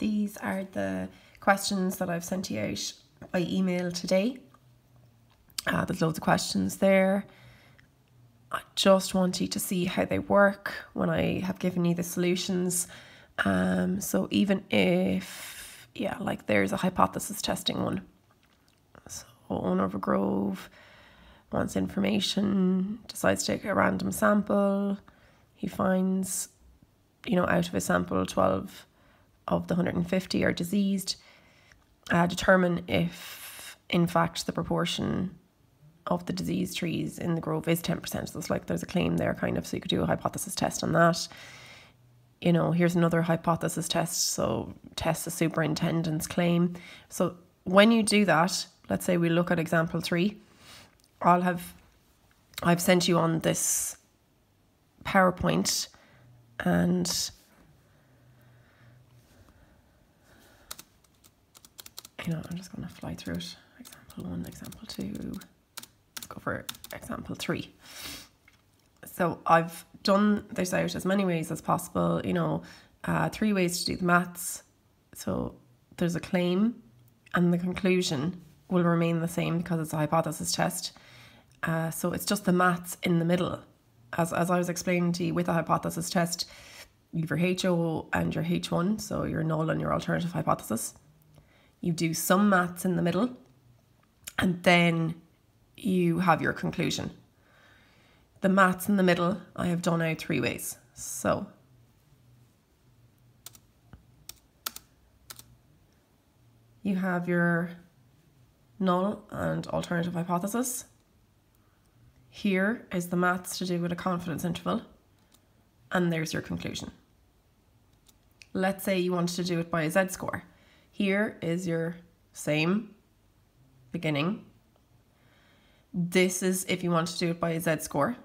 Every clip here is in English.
these are the questions that I've sent you out by email today. Uh, there's loads of questions there. I just want you to see how they work when I have given you the solutions. Um, so even if, yeah, like there's a hypothesis testing one. So owner of a grove wants information, decides to take a random sample. He finds, you know, out of a sample, 12 of the 150 are diseased. Uh, determine if, in fact, the proportion of the diseased trees in the grove is 10%. So it's like there's a claim there, kind of. So you could do a hypothesis test on that. You know, here's another hypothesis test. So test the superintendent's claim. So when you do that, let's say we look at example three, I'll have, I've sent you on this PowerPoint and you know, I'm just going to fly through it. Example one, example two, let's go for example three. So I've done this out as many ways as possible, you know, uh, three ways to do the maths. So there's a claim and the conclusion will remain the same because it's a hypothesis test. Uh, so it's just the maths in the middle. As, as I was explaining to you with a hypothesis test, you have your HO and your H1, so your null and your alternative hypothesis. You do some maths in the middle, and then you have your conclusion. The maths in the middle, I have done out three ways. So you have your null and alternative hypothesis. Here is the maths to do with a confidence interval, and there's your conclusion. Let's say you wanted to do it by a z-score. Here is your same beginning. This is if you want to do it by a z-score.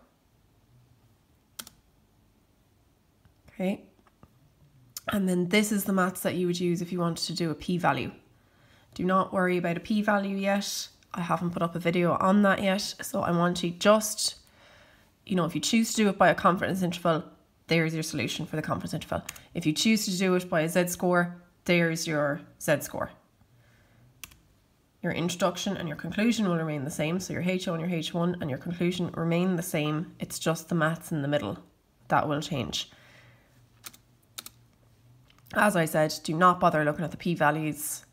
Okay. And then this is the maths that you would use if you wanted to do a p-value. Do not worry about a p-value yet. I haven't put up a video on that yet. So I want you just, you know, if you choose to do it by a confidence interval, there's your solution for the confidence interval. If you choose to do it by a z-score, there's your z-score. Your introduction and your conclusion will remain the same. So your HO and your H1 and your conclusion remain the same. It's just the maths in the middle that will change. As I said, do not bother looking at the p-values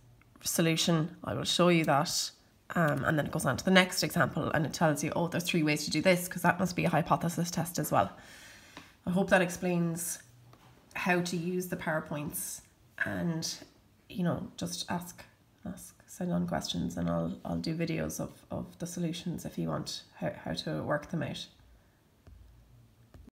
solution. I will show you that. Um, and then it goes on to the next example and it tells you, oh, there's three ways to do this because that must be a hypothesis test as well. I hope that explains how to use the PowerPoints and, you know, just ask, ask, send on questions and I'll, I'll do videos of, of the solutions if you want how, how to work them out.